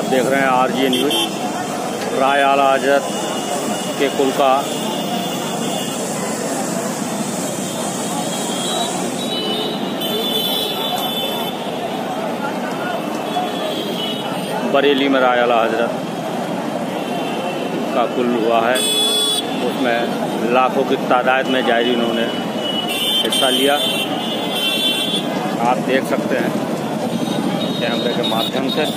आप देख रहे हैं आर जी न्यूज़, राय आला हज़रत के कुल का। बरेली में राय आला हज़रत का कुल हुआ है। उसमें लाखों की तादाद में जायरीनों उन्होंने हिस्सा लिया। आप देख सकते हैं कैमरे के माध्यम से।